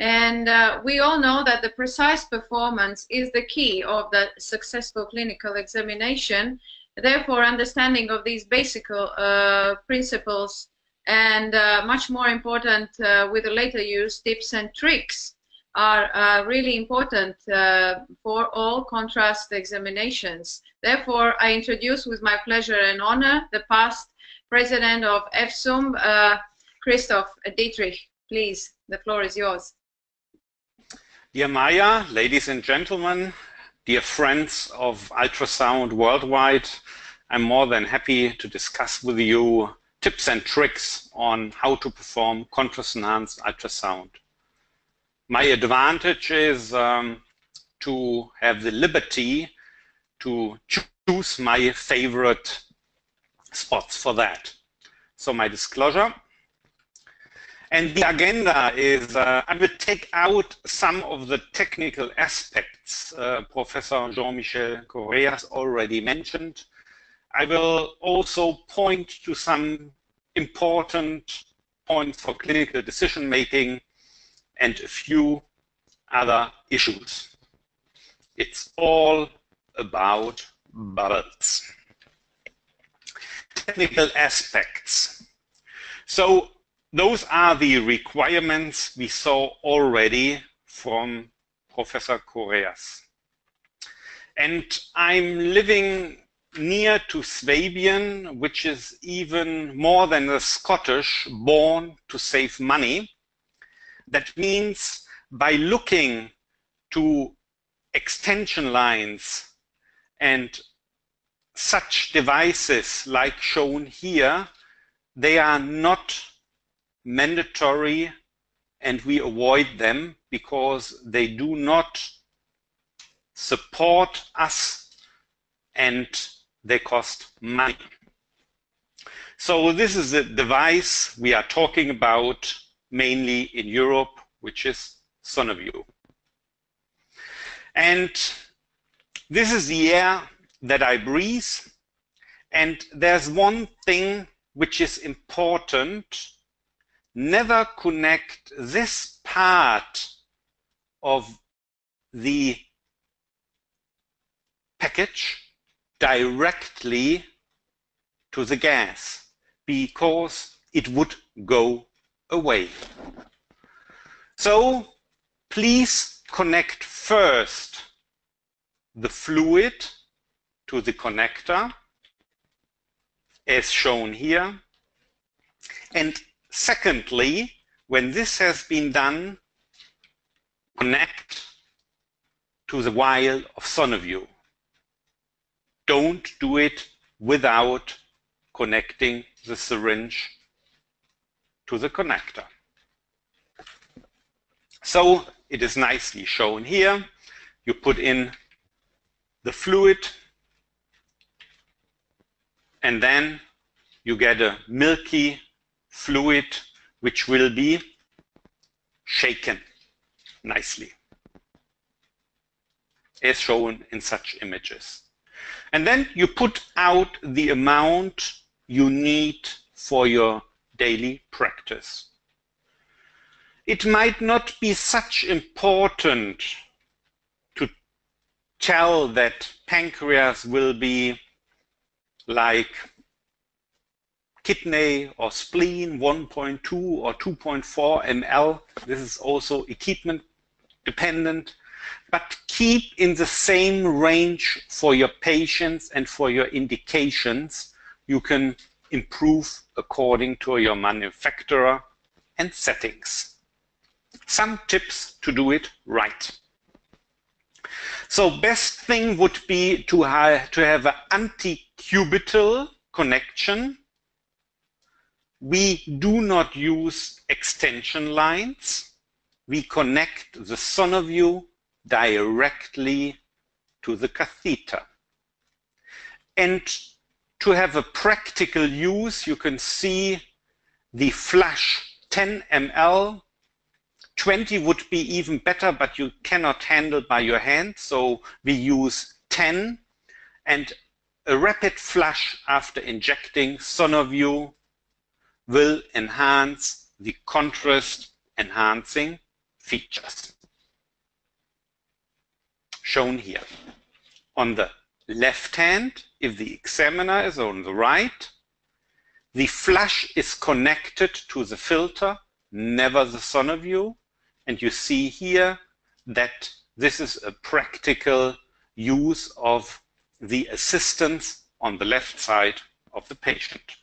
And uh, we all know that the precise performance is the key of the successful clinical examination. Therefore, understanding of these basic uh, principles and uh, much more important uh, with the later use tips and tricks are uh, really important uh, for all contrast examinations. Therefore, I introduce with my pleasure and honor the past president of EFSUMB, Christoph Dietrich. Please, the floor is yours. Dear Maya, ladies and gentlemen, dear friends of ultrasound worldwide, I'm more than happy to discuss with you tips and tricks on how to perform contrast enhanced ultrasound. My advantage is um, to have the liberty to choose my favorite spots for that. So my disclosure. And the agenda is, uh, I will take out some of the technical aspects uh, Professor Jean-Michel Correas already mentioned. I will also point to some important points for clinical decision making and a few other issues. It's all about bubbles. Technical aspects. So those are the requirements we saw already from Professor Correas. And I'm living near to Swabian, which is even more than the Scottish born to save money. That means by looking to extension lines and such devices like shown here, they are not mandatory and we avoid them because they do not support us and they cost money. So this is the device we are talking about mainly in Europe, which is SonoVue. And this is the air that I breathe. And there's one thing which is important. Never connect this part of the package directly to the gas because it would go away. So please connect first the fluid to the connector as shown here. And secondly, when this has been done, connect to the vial of SonoVue. Don't do it without connecting the syringe to the connector. So it is nicely shown here. You put in the fluid and then you get a milky fluid which will be shaken nicely as shown in such images. And then you put out the amount you need for your daily practice. It might not be such important to tell that pancreas will be like kidney or spleen 1.2 or 2.4 ml. This is also equipment dependent, but keep in the same range for your patients and for your indications. You can improve according to your manufacturer and settings. Some tips to do it right. So best thing would be to have, to have an anti-cubital connection. We do not use extension lines. We connect the SonoVue directly to the catheter. And to have a practical use, you can see the flash 10 ml 20 would be even better, but you cannot handle by your hand. So we use 10 and a rapid flush after injecting SonoVue will enhance the contrast enhancing features shown here. On the left hand, if the examiner is on the right, the flash is connected to the filter, never the SonoVue. And you see here that this is a practical use of the assistance on the left side of the patient.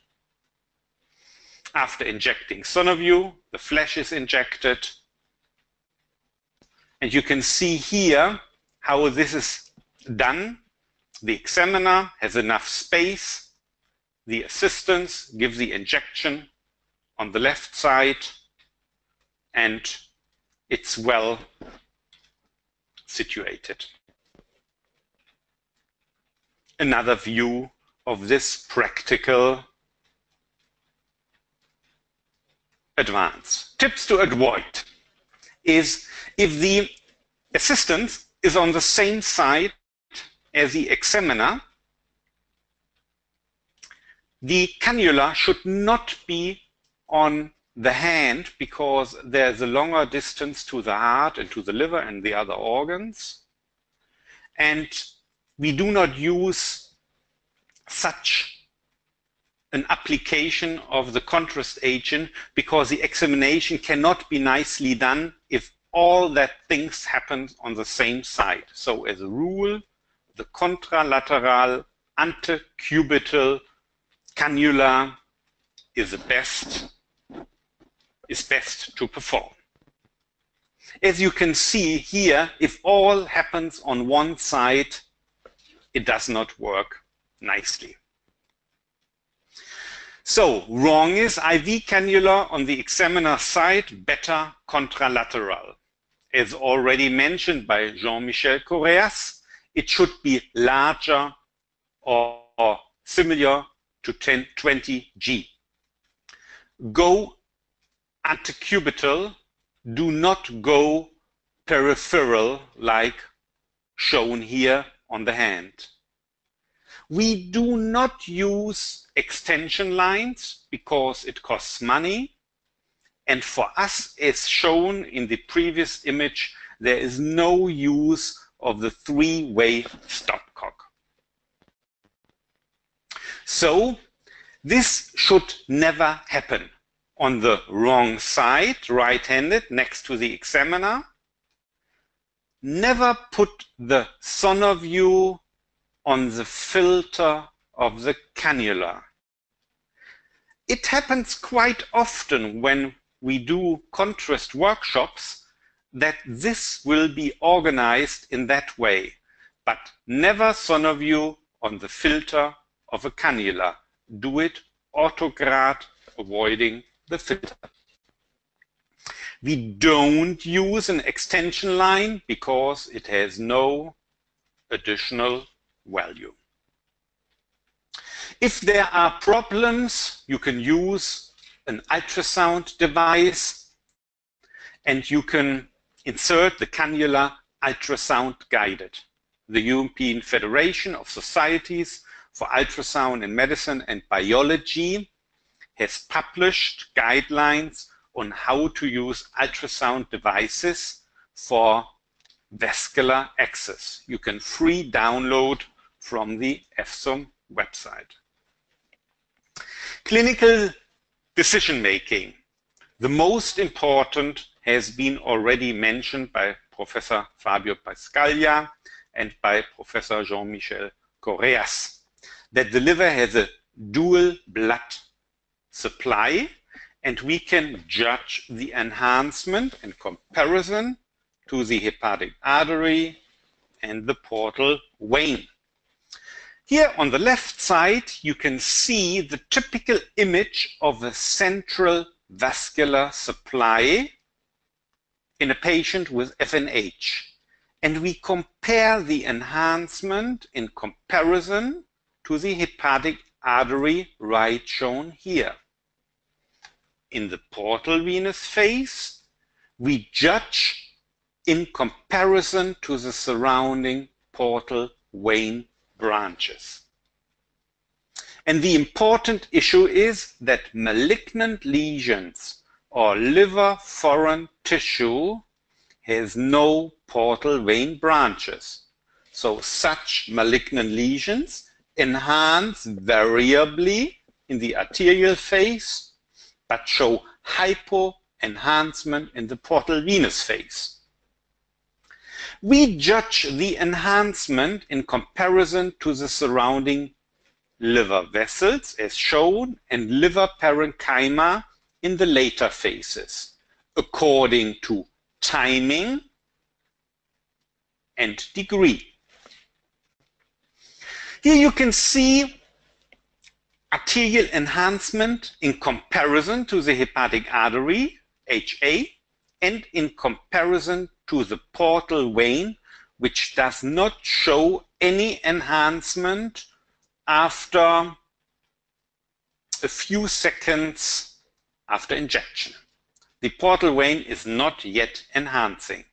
After injecting SonoVue, the flash is injected. And you can see here how this is done. The examiner has enough space. The assistants give the injection on the left side and it's well situated. Another view of this practical advance. Tips to avoid is if the assistant is on the same side as the examiner, the cannula should not be on the hand because there's a longer distance to the heart and to the liver and the other organs. And we do not use such an application of the contrast agent because the examination cannot be nicely done if all that things happen on the same side. So as a rule, the contralateral antecubital cannula is the best is best to perform. As you can see here, if all happens on one side, it does not work nicely. So wrong is IV cannula on the examiner side, better contralateral. As already mentioned by Jean-Michel Correas, it should be larger or, or similar to 10, 20 G. Go antecubital, do not go peripheral like shown here on the hand. We do not use extension lines because it costs money. And for us, as shown in the previous image, there is no use of the three-way stopcock. So this should never happen. On the wrong side, right-handed, next to the examiner, never put the SonoVue on the filter of the cannula. It happens quite often when we do contrast workshops that this will be organized in that way, but never SonoVue on the filter of a cannula. Do it autograd, avoiding the filter. We don't use an extension line because it has no additional value. If there are problems, you can use an ultrasound device and you can insert the cannula ultrasound guided. The European Federation of Societies for Ultrasound in Medicine and Biology has published guidelines on how to use ultrasound devices for vascular access. You can free download from the EFSUMB website. Clinical decision making. The most important has been already mentioned by Professor Fabio Piscaglia and by Professor Jean-Michel Correas, that the liver has a dual blood supply and we can judge the enhancement and comparison to the hepatic artery and the portal vein. Here on the left side, you can see the typical image of a central vascular supply in a patient with FNH. And we compare the enhancement in comparison to the hepatic artery right shown here. In the portal venous phase, we judge in comparison to the surrounding portal vein branches. And the important issue is that malignant lesions or liver foreign tissue has no portal vein branches. So such malignant lesions enhance variably in the arterial phase, but show hypo-enhancement in the portal venous phase. We judge the enhancement in comparison to the surrounding liver vessels as shown and liver parenchyma in the later phases according to timing and degree. Here you can see arterial enhancement in comparison to the hepatic artery, HA, and in comparison to the portal vein, which does not show any enhancement after a few seconds after injection. The portal vein is not yet enhancing.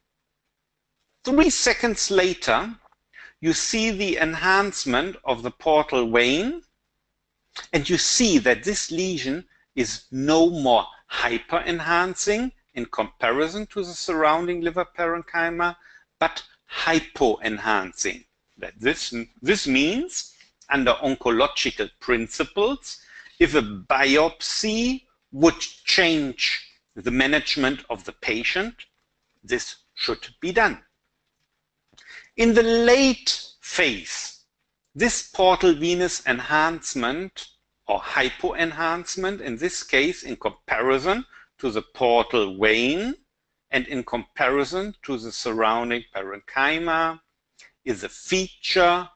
Three seconds later, you see the enhancement of the portal vein, and you see that this lesion is no more hyper-enhancing in comparison to the surrounding liver parenchyma, but hypo-enhancing. This, this means, under oncological principles, if a biopsy would change the management of the patient, this should be done. In the late phase, this portal venous enhancement or hypoenhancement, in this case in comparison to the portal vein and in comparison to the surrounding parenchyma, is a feature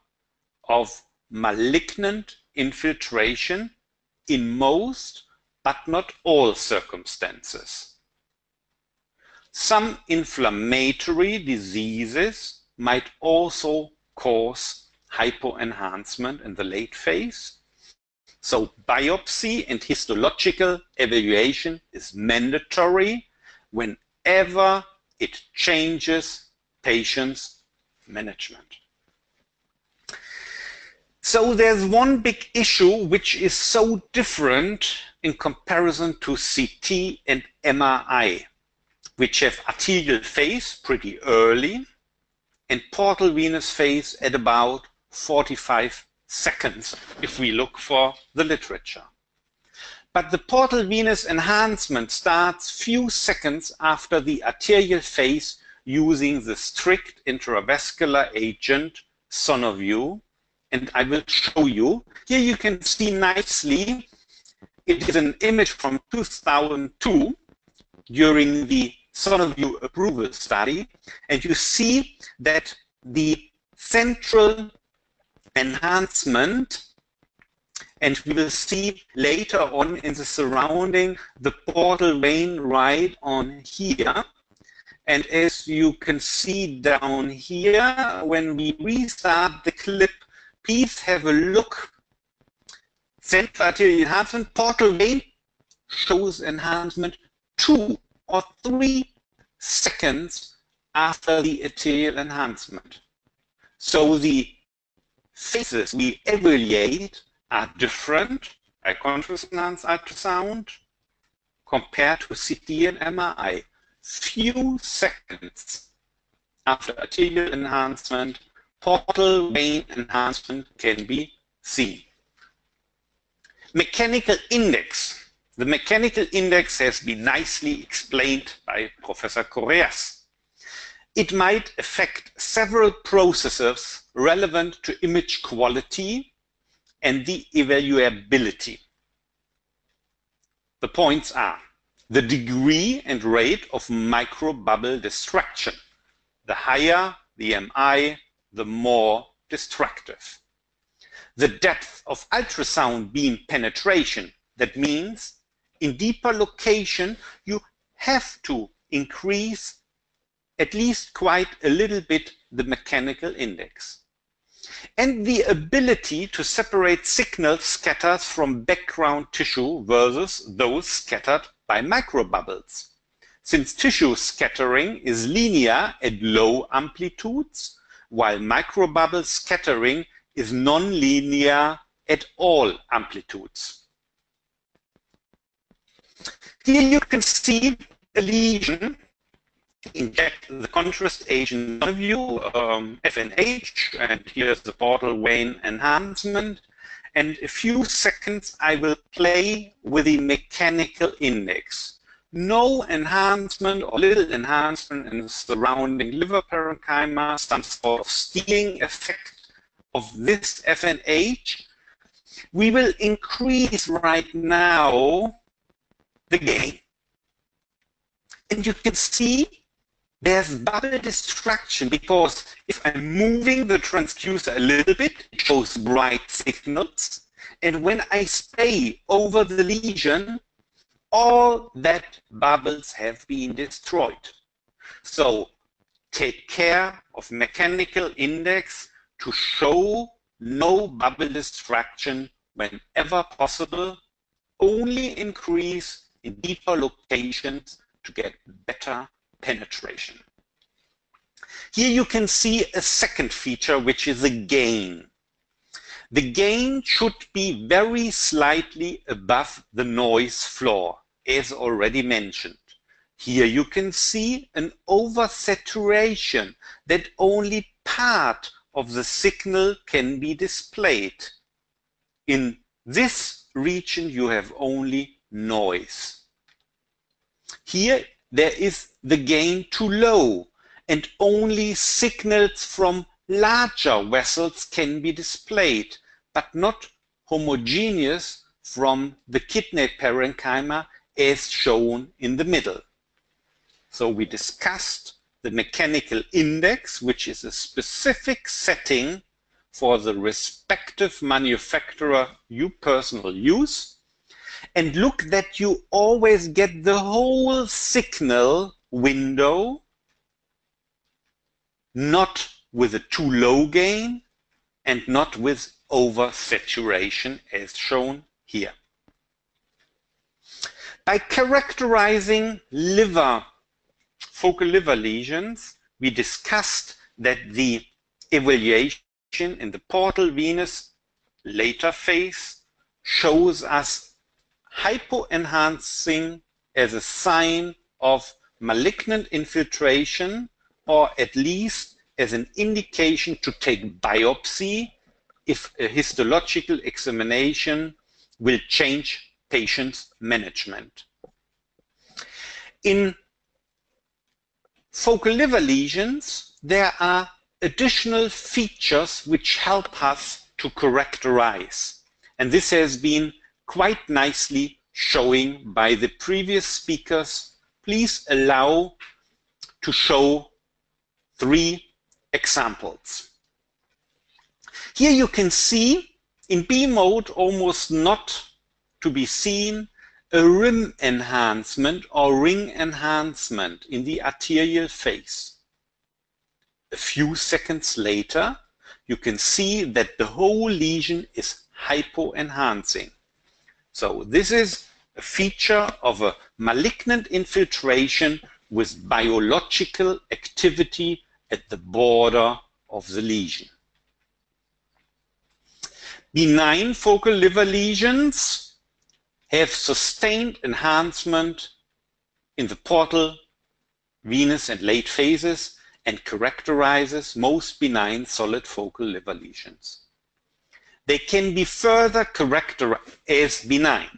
of malignant infiltration in most but not all circumstances. Some inflammatory diseases might also cause hypoenhancement in the late phase. So biopsy and histological evaluation is mandatory whenever it changes patient's management. So there's one big issue which is so different in comparison to CT and MRI, which have arterial phase pretty early and portal venous phase at about 45 seconds if we look for the literature. But the portal venous enhancement starts few seconds after the arterial phase using the strict intravascular agent SonoVue. And I will show you. Here you can see nicely it is an image from 2002 during the SonoVue approval study, and you see that the central enhancement and we will see later on in the surrounding the portal vein right on here. And as you can see down here, when we restart the clip, please have a look Central arterial enhancement portal vein shows enhancement two or three seconds after the arterial enhancement. So the phases we evaluate are different by contrast enhanced ultrasound compared to CT and MRI. Few seconds after arterial enhancement, portal vein enhancement can be seen. Mechanical index. The mechanical index has been nicely explained by Professor Correas. It might affect several processes relevant to image quality and the evaluability. The points are the degree and rate of microbubble destruction. The higher the MI, the more destructive the depth of ultrasound beam penetration. That means in deeper location, you have to increase at least quite a little bit the mechanical index. And the ability to separate signals scattered from background tissue versus those scattered by microbubbles. Since tissue scattering is linear at low amplitudes, while microbubble scattering is nonlinear at all amplitudes. Here you can see a lesion inject the contrast agent of you, um, FNH, and here's the portal vein enhancement. And a few seconds, I will play with the mechanical index. No enhancement or little enhancement in the surrounding liver parenchyma, some sort of stealing effect of this FNH. We will increase right now the gain. And you can see there's bubble distraction because if I'm moving the transducer a little bit, it shows bright signals. And when I stay over the lesion, all that bubbles have been destroyed. So take care of mechanical index to show no bubble distraction whenever possible. Only increase in deeper locations to get better penetration. Here you can see a second feature, which is the gain. The gain should be very slightly above the noise floor, as already mentioned. Here you can see an oversaturation that only part of the signal can be displayed. In this region you have only noise. Here there is the gain too low and only signals from larger vessels can be displayed, but not homogeneous from the kidney parenchyma as shown in the middle. So we discussed the mechanical index, which is a specific setting for the respective manufacturer you personal use. And look that you always get the whole signal window, not with a too low gain and not with oversaturation as shown here. By characterizing liver, focal liver lesions, we discussed that the evaluation in the portal venous later phase shows us hypoenhancing as a sign of malignant infiltration or at least as an indication to take biopsy if a histological examination will change patient's management. In focal liver lesions, there are additional features which help us to characterize. And this has been quite nicely showing by the previous speakers please allow to show three examples. Here you can see in B mode almost not to be seen a rim enhancement or ring enhancement in the arterial phase. A few seconds later, you can see that the whole lesion is hypoenhancing. So this is a feature of a malignant infiltration with biological activity at the border of the lesion. Benign focal liver lesions have sustained enhancement in the portal, venous and late phases and characterizes most benign solid focal liver lesions. They can be further characterized as benign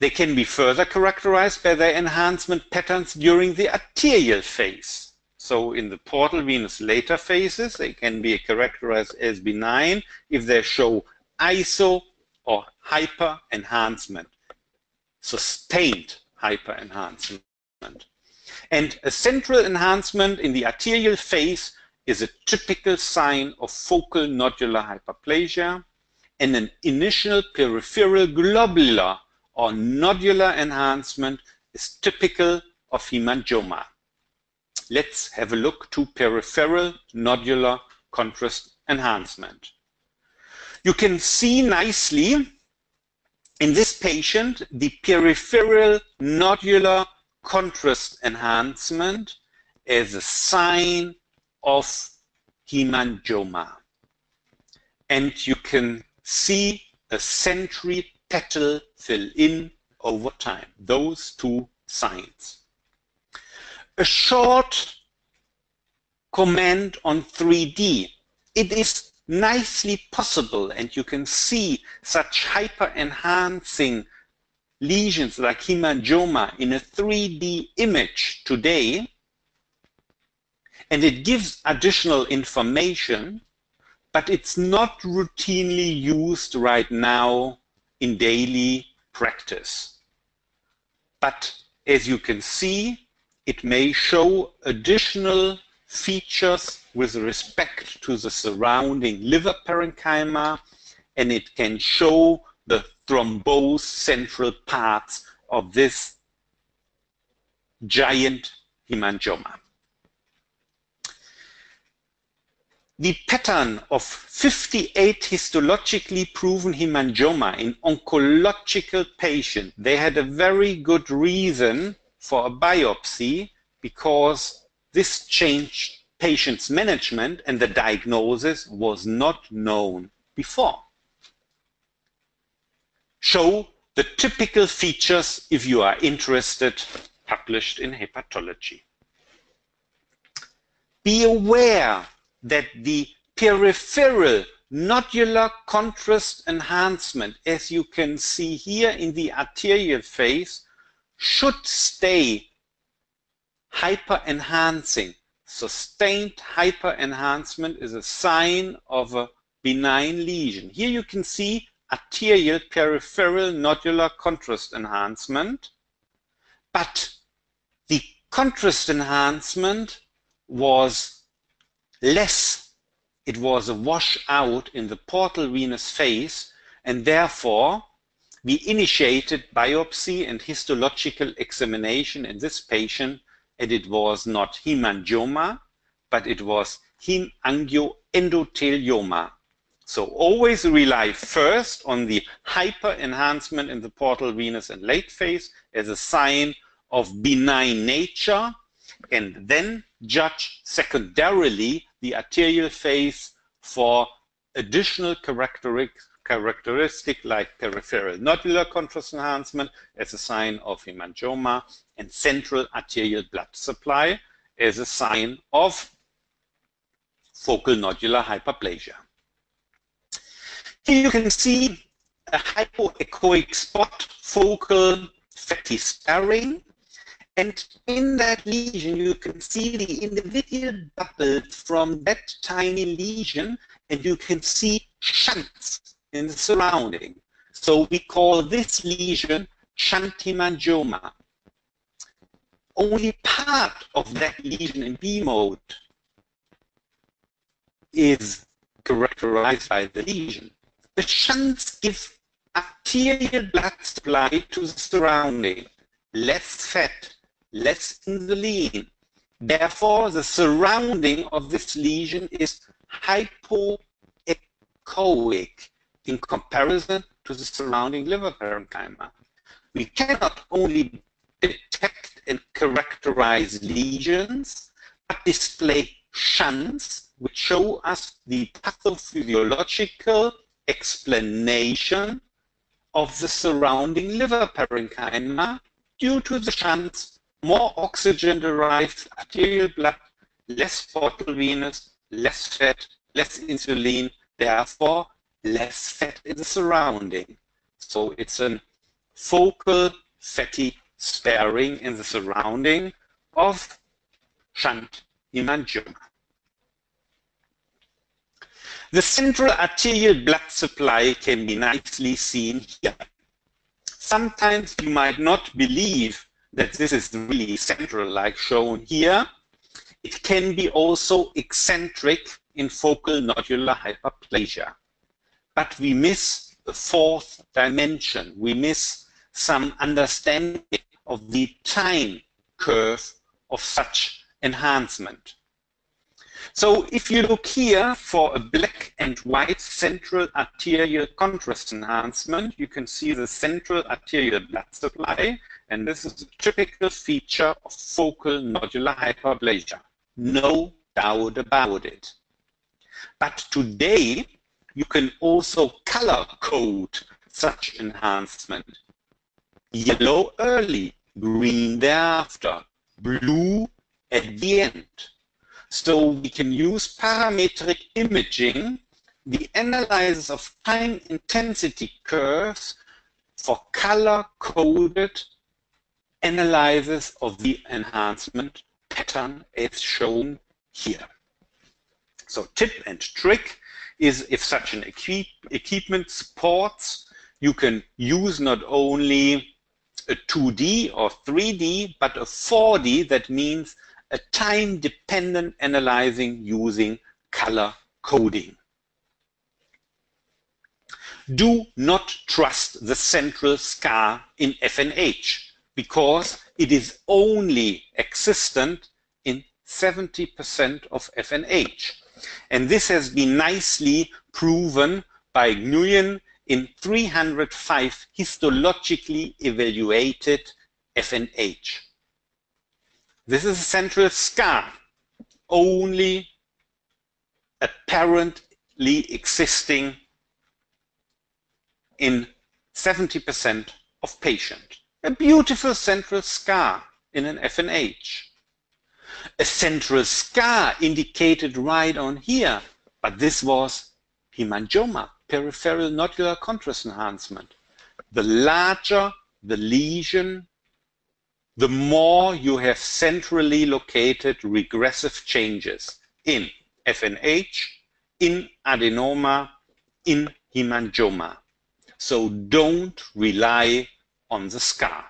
they can be further characterized by their enhancement patterns during the arterial phase. So in the portal venous later phases, they can be characterized as benign if they show iso or hyper enhancement, sustained hyper enhancement. And a central enhancement in the arterial phase is a typical sign of focal nodular hyperplasia and an initial peripheral globular or nodular enhancement is typical of hemangioma. Let's have a look to peripheral nodular contrast enhancement. You can see nicely in this patient the peripheral nodular contrast enhancement as a sign of hemangioma. And you can see a centripetal fill in over time. Those two signs. A short comment on 3D. It is nicely possible and you can see such hyper-enhancing lesions like hemangioma in a 3D image today and it gives additional information but it's not routinely used right now in daily practice. But as you can see, it may show additional features with respect to the surrounding liver parenchyma, and it can show the thrombosed central parts of this giant hemangioma. The pattern of 58 histologically proven hemangioma in oncological patients, they had a very good reason for a biopsy because this changed patient's management and the diagnosis was not known before. Show the typical features if you are interested, published in hepatology. Be aware that the peripheral nodular contrast enhancement, as you can see here in the arterial phase, should stay hyper-enhancing. Sustained hyper-enhancement is a sign of a benign lesion. Here you can see arterial peripheral nodular contrast enhancement, but the contrast enhancement was less. It was a washout in the portal venous phase, and therefore we initiated biopsy and histological examination in this patient, and it was not hemangioma, but it was hemangioendothelioma. So always rely first on the hyper enhancement in the portal venous and late phase as a sign of benign nature, and then judge secondarily the arterial phase for additional characteristic like peripheral nodular contrast enhancement as a sign of hemangioma and central arterial blood supply as a sign of focal nodular hyperplasia. Here you can see a hypoechoic spot, focal fatty sparing, and in that lesion, you can see the individual bubbles from that tiny lesion, and you can see shunts in the surrounding. So we call this lesion shunt hemangioma. Only part of that lesion in B mode is characterized by the lesion. The shunts give arterial blood supply to the surrounding, less fat, less insulin. Therefore, the surrounding of this lesion is hypoechoic in comparison to the surrounding liver parenchyma. We cannot only detect and characterize lesions, but display shunts which show us the pathophysiological explanation of the surrounding liver parenchyma due to the shunts more oxygen-derived arterial blood, less portal venous, less fat, less insulin, therefore less fat in the surrounding. So it's a focal fatty sparing in the surrounding of shunt hemangioma. The central arterial blood supply can be nicely seen here. Sometimes you might not believe that this is really central like shown here. It can be also eccentric in focal nodular hyperplasia. But we miss the fourth dimension. We miss some understanding of the time curve of such enhancement. So if you look here for a black and white central arterial contrast enhancement, you can see the central arterial blood supply and this is a typical feature of focal nodular hyperplasia. No doubt about it. But today, you can also color code such enhancement. Yellow early, green thereafter, blue at the end. So we can use parametric imaging, the analysis of time intensity curves for color-coded analysis of the enhancement pattern as shown here. So tip and trick is if such an equip equipment supports, you can use not only a 2D or 3D, but a 4D, that means a time-dependent analyzing using color coding. Do not trust the central scar in FNH because it is only existent in 70% of FNH. And this has been nicely proven by Nguyen in 305 histologically evaluated FNH. This is a central scar, only apparently existing in 70% of patients. A beautiful central scar in an FNH a central scar indicated right on here, but this was hemangioma, peripheral nodular contrast enhancement. The larger the lesion, the more you have centrally located regressive changes in FNH, in adenoma, in hemangioma. So don't rely on the scar.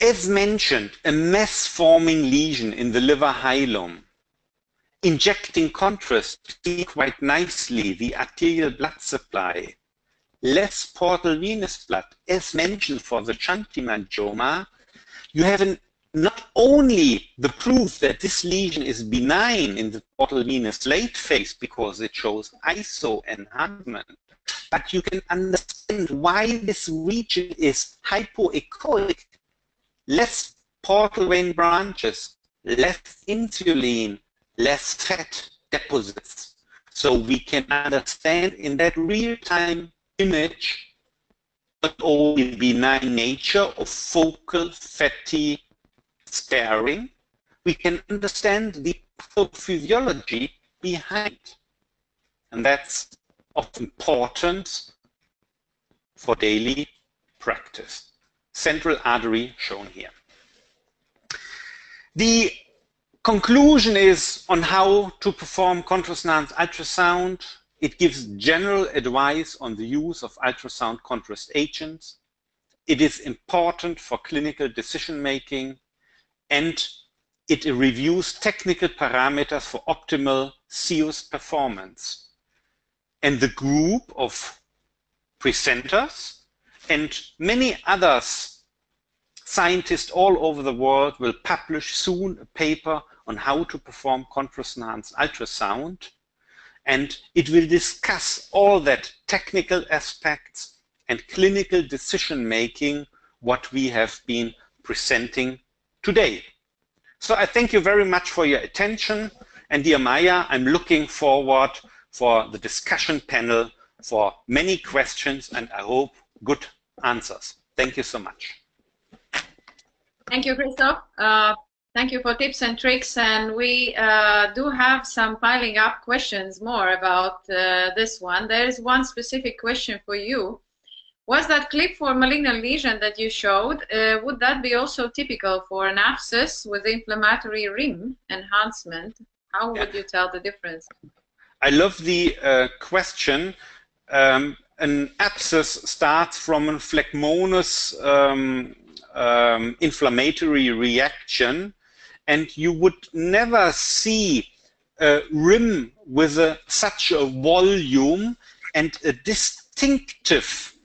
As mentioned, a mass-forming lesion in the liver hilum. Injecting contrast see quite nicely the arterial blood supply. Less portal venous blood, as mentioned for the shunt hemangioma, you have an, not only the proof that this lesion is benign in the portal venous late phase because it shows ISO enhancement, but you can understand why this region is hypoechoic less portal vein branches, less insulin, less fat deposits. So we can understand in that real-time image not only benign nature of focal fatty sparing, we can understand the physiology behind. And that's of importance for daily practice central artery shown here. The conclusion is on how to perform contrast-enhanced ultrasound. It gives general advice on the use of ultrasound contrast agents. It is important for clinical decision-making and it reviews technical parameters for optimal CEUS performance. And the group of presenters and many others, scientists all over the world will publish soon a paper on how to perform contrast-enhanced ultrasound. And it will discuss all that technical aspects and clinical decision-making what we have been presenting today. So I thank you very much for your attention. And dear Maya, I'm looking forward for the discussion panel for many questions and I hope good answers. Thank you so much. Thank you, Christoph. Uh, thank you for tips and tricks. And we uh, do have some piling up questions more about uh, this one. There is one specific question for you. Was that clip for malignant lesion that you showed, uh, would that be also typical for an abscess with inflammatory rim enhancement? How would yeah. you tell the difference? I love the uh, question. Um, an abscess starts from a phlegmonous um, um, inflammatory reaction, and you would never see a rim with a, such a volume and a distinctive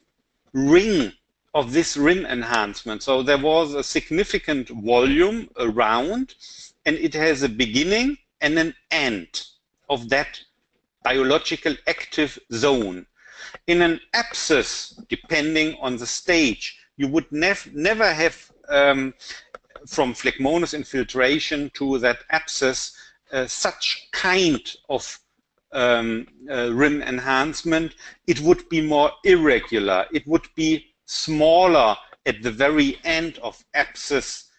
ring of this rim enhancement. So there was a significant volume around, and it has a beginning and an end of that biological active zone. In an abscess, depending on the stage, you would nev never have um, from phlegmonous infiltration to that abscess uh, such kind of um, uh, rim enhancement. It would be more irregular. It would be smaller at the very end of abscess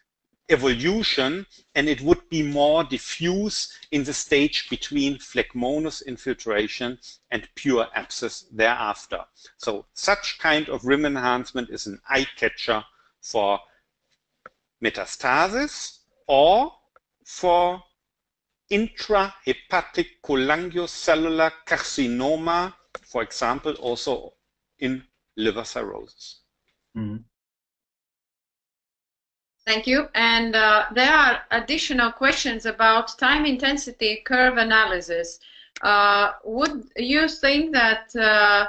evolution and it would be more diffuse in the stage between phlegmonous infiltration and pure abscess thereafter. So such kind of rim enhancement is an eye catcher for metastasis or for intrahepatic cholangiocellular carcinoma, for example, also in liver cirrhosis. Mm -hmm. Thank you. And uh, there are additional questions about time intensity curve analysis. Uh, would you think that uh,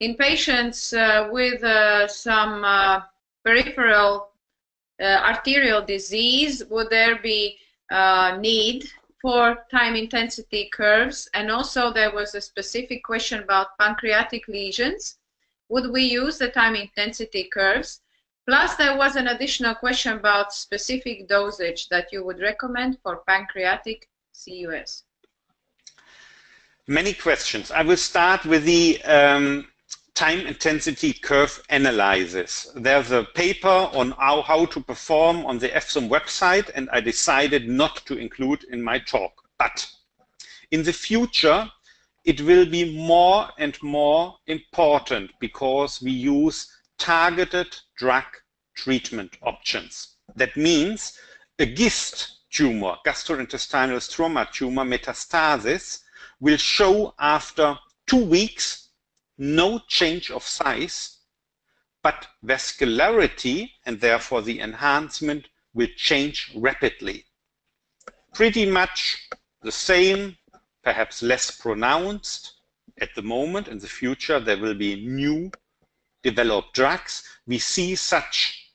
in patients uh, with uh, some uh, peripheral arterial disease, would there be need for time intensity curves? And also there was a specific question about pancreatic lesions. Would we use the time intensity curves? Plus, there was an additional question about specific dosage that you would recommend for pancreatic CEUS. Many questions. I will start with the um, time intensity curve analysis. There's a paper on how, how to perform on the EFSUMB website, and I decided not to include in my talk. But in the future, it will be more and more important because we use targeted drug treatment options. That means a GIST tumor, gastrointestinal stroma tumor metastasis, will show after two weeks no change of size, but vascularity and therefore the enhancement will change rapidly. Pretty much the same, perhaps less pronounced at the moment. In the future, there will be new developed drugs, we see such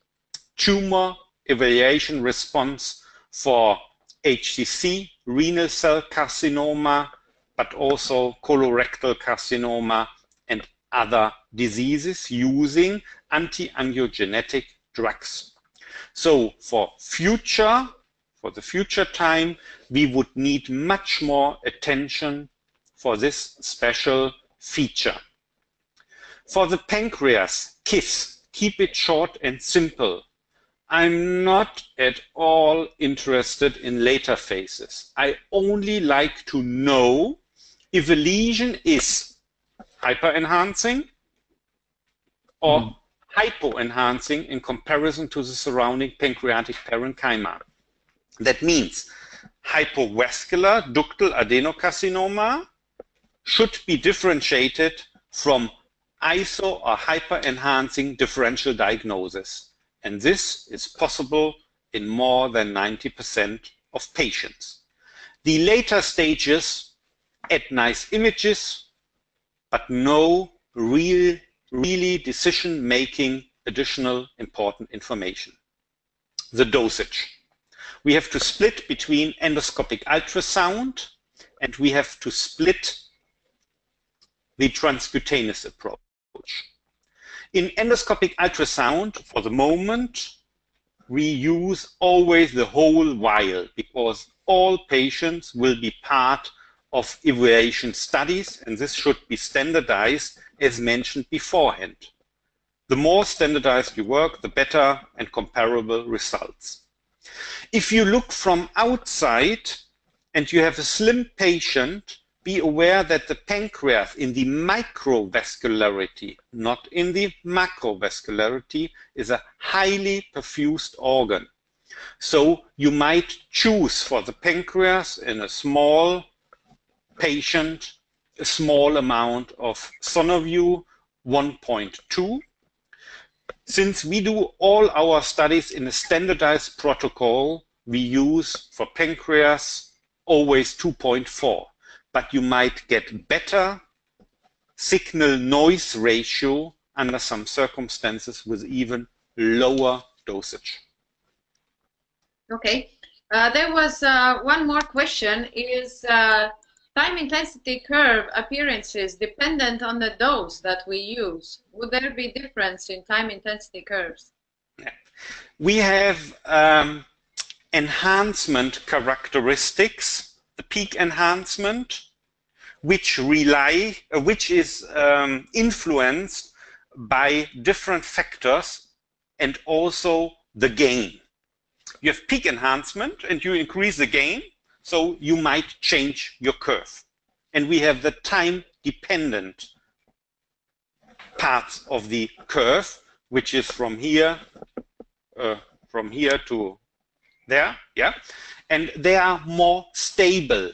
tumor evaluation response for HCC, renal cell carcinoma, but also colorectal carcinoma other diseases using anti-angiogenetic drugs. So for future, for the future time, we would need much more attention for this special feature. For the pancreas, KISS, keep it short and simple. I'm not at all interested in later phases. I only like to know if a lesion is hyper-enhancing or mm. hypo-enhancing in comparison to the surrounding pancreatic parenchyma. That means hypovascular ductal adenocarcinoma should be differentiated from iso or hyper-enhancing differential diagnosis. And this is possible in more than 90% of patients. The later stages add nice images, but no real, really decision-making additional important information. The dosage. We have to split between endoscopic ultrasound and we have to split the transcutaneous approach. In endoscopic ultrasound, for the moment, we use always the whole vial because all patients will be part of evaluation studies and this should be standardized as mentioned beforehand. The more standardized you work, the better and comparable results. If you look from outside and you have a slim patient, be aware that the pancreas in the microvascularity, not in the macrovascularity, is a highly perfused organ. So you might choose for the pancreas in a small patient a small amount of SonoVue 1.2. Since we do all our studies in a standardized protocol, we use for pancreas always 2.4 but you might get better signal noise ratio under some circumstances with even lower dosage. Okay. Uh, there was uh, one more question. Is uh, time intensity curve appearances dependent on the dose that we use? Would there be difference in time intensity curves? Yeah. We have um, enhancement characteristics, the peak enhancement, which rely, uh, which is um, influenced by different factors and also the gain. You have peak enhancement and you increase the gain, so you might change your curve. And we have the time dependent parts of the curve, which is from here, uh, from here to there, yeah, and they are more stable.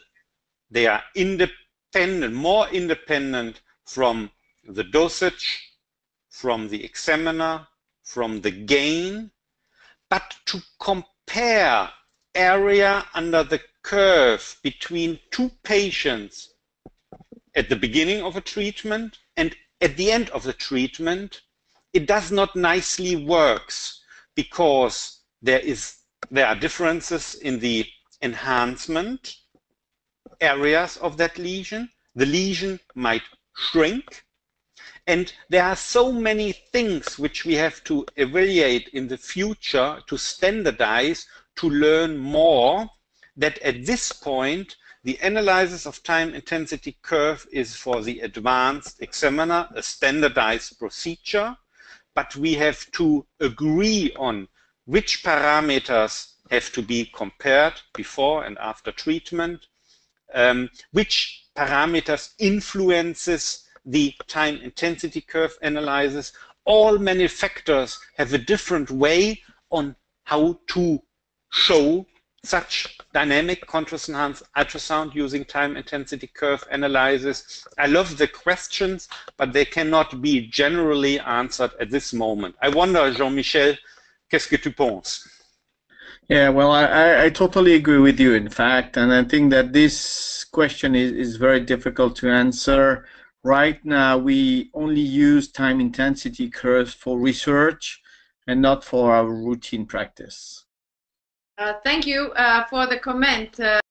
They are independent, more independent from the dosage, from the examiner, from the gain, but to compare area under the curve between two patients at the beginning of a treatment and at the end of the treatment, it does not nicely works because there is there are differences in the enhancement areas of that lesion. The lesion might shrink. And there are so many things which we have to evaluate in the future to standardize, to learn more, that at this point the analysis of time intensity curve is for the advanced examiner a standardized procedure, but we have to agree on which parameters have to be compared before and after treatment, um, which parameters influences the time intensity curve analysis. All many factors have a different way on how to show such dynamic contrast enhanced ultrasound using time intensity curve analysis. I love the questions, but they cannot be generally answered at this moment. I wonder, Jean-Michel, qu'est-ce que tu penses? Yeah, well, I, I totally agree with you, in fact, and I think that this question is, is very difficult to answer. Right now, we only use time intensity curves for research and not for our routine practice. Uh, thank you uh, for the comment. Uh